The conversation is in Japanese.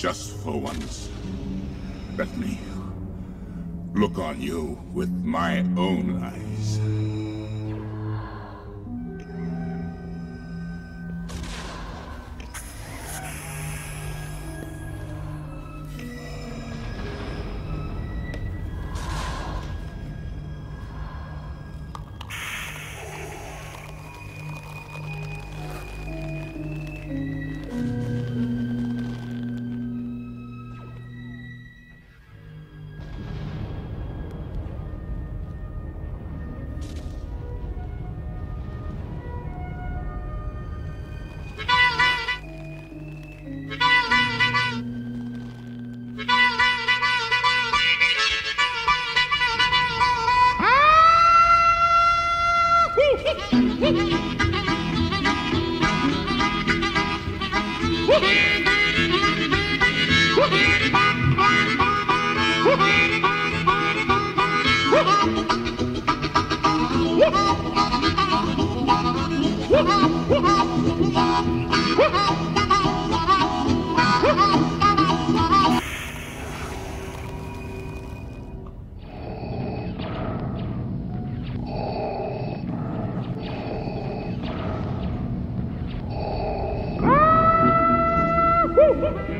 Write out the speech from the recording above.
just for once, let me look on you with my own eyes. Woo-hoo! Woo!